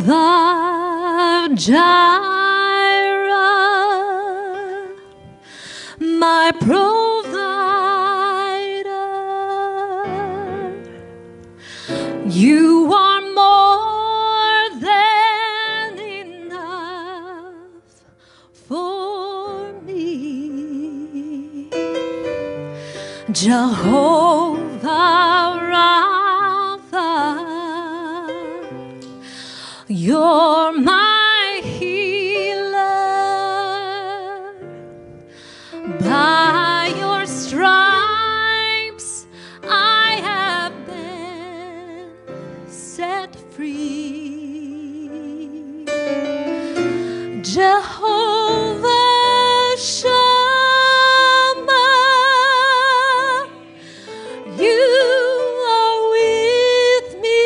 Jehovah Jireh, my provider, you are more than enough for me. Jehovah Rapha, you're my healer. By Jehovah you are with me.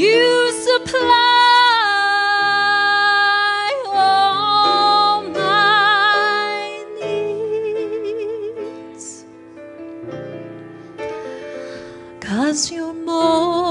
You supply all my needs. Cause you're more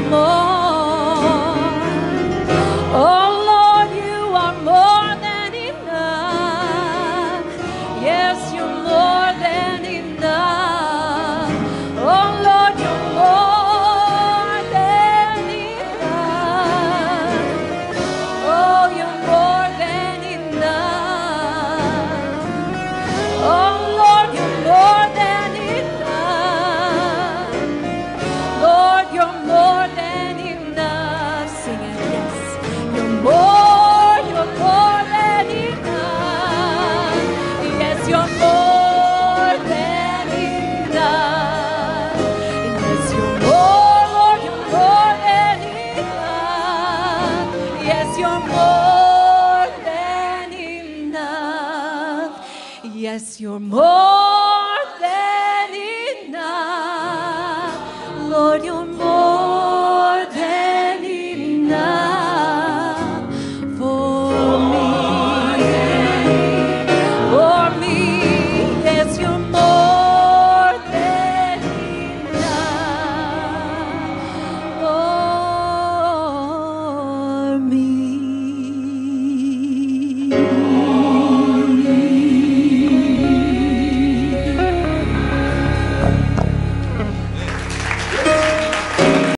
more. Yes, you're more